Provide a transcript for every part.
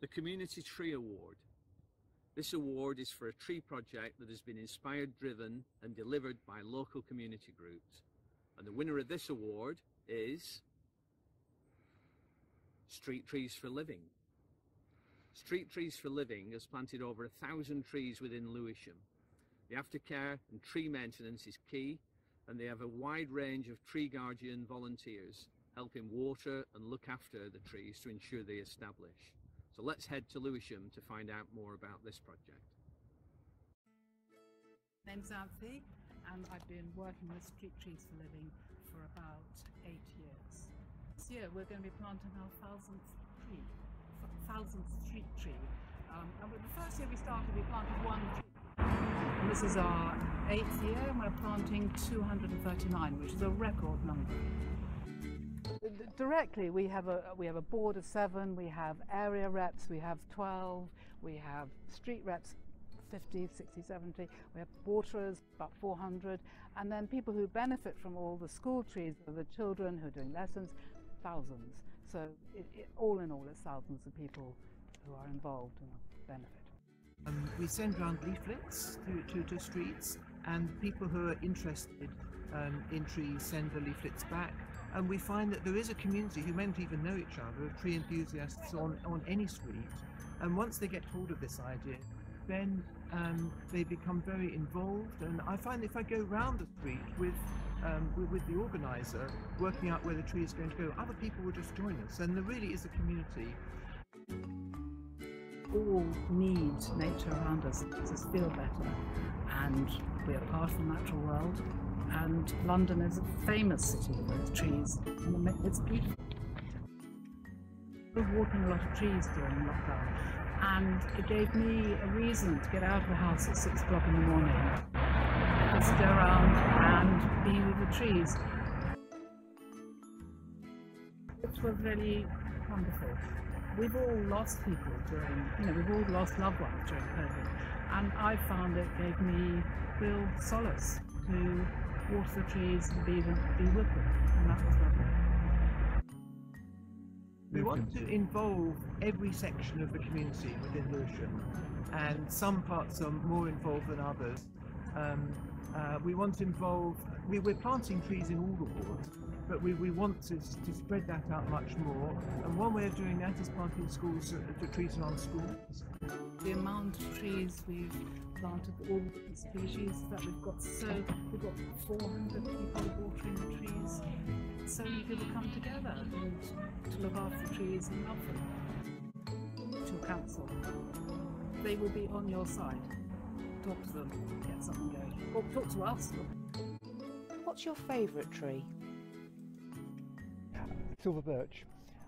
The Community Tree Award. This award is for a tree project that has been inspired, driven and delivered by local community groups. And the winner of this award is Street Trees for Living. Street Trees for Living has planted over a thousand trees within Lewisham. The aftercare and tree maintenance is key and they have a wide range of tree guardian volunteers helping water and look after the trees to ensure they establish. So let's head to Lewisham to find out more about this project. My name's Anthony and I've been working with Street Trees for Living for about eight years. This year we're going to be planting our thousandth tree, thousandth street tree. Um, and the first year we started we planted one tree. And this is our eighth year and we're planting 239 which is a record number directly we have a we have a board of seven we have area reps we have 12 we have street reps 50 60 70 we have waterers about 400 and then people who benefit from all the school trees the children who are doing lessons thousands. So it, it, all in all it's thousands of people who are involved and benefit. Um, we send round leaflets to, to, to streets and people who are interested um, in trees send the leaflets back and we find that there is a community who may not even know each other of tree enthusiasts on, on any street. And once they get hold of this idea then um, they become very involved. And I find if I go round the street with, um, with, the organizer working out where the tree is going to go other people will just join us. And there really is a community. All need nature around us to feel better. And we are part of the natural world and London is a famous city with trees and it's beautiful. We're walking a lot of trees during lockdown and it gave me a reason to get out of the house at six o'clock in the morning just go around and be with the trees. It was really wonderful we've all lost people during, you know, we've all lost loved ones during COVID, and I found it gave me real solace to water the trees and be, be with them, and that was lovely. We want to involve every section of the community within Lewisham, and some parts are more involved than others. Um, uh, we want to involve, we, we're planting trees in all the wards, but we, we want to, to spread that out much more. And one way of doing that is planting schools, uh, to trees around schools. The amount of trees we've planted, all the species that we've got, so we've got 400 people watering the trees. So many people come together and to look after the trees and love them. To council, they will be on your side. Talk to them, get something going. Or talk to us. What's your favourite tree? silver birch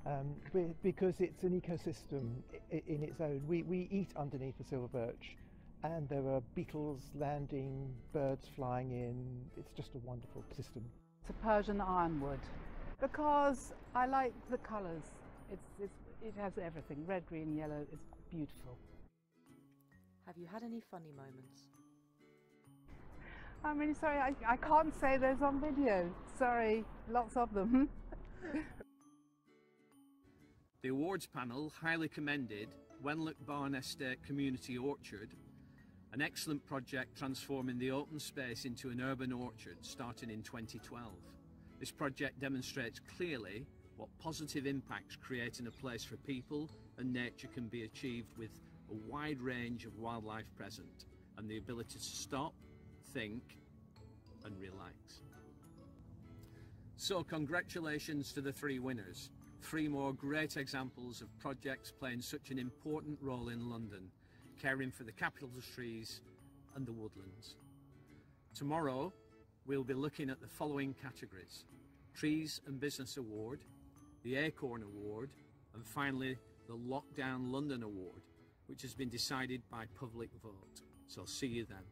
um, because it's an ecosystem in its own. We, we eat underneath the silver birch and there are beetles landing, birds flying in. It's just a wonderful system. It's a Persian ironwood because I like the colours. It's, it's, it has everything, red, green, yellow, it's beautiful. Have you had any funny moments? I'm really sorry, I, I can't say those on video. Sorry, lots of them. The awards panel highly commended Wenlock Barn Estate Community Orchard, an excellent project transforming the open space into an urban orchard starting in 2012. This project demonstrates clearly what positive impacts creating a place for people and nature can be achieved with a wide range of wildlife present and the ability to stop, think and relax. So congratulations to the three winners. Three more great examples of projects playing such an important role in London, caring for the capital's trees and the woodlands. Tomorrow, we'll be looking at the following categories. Trees and Business Award, the Acorn Award, and finally the Lockdown London Award, which has been decided by public vote. So see you then.